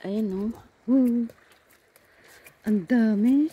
Ayan o. Oh. Hmm. Ang dami.